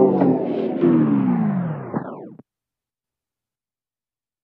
Deus.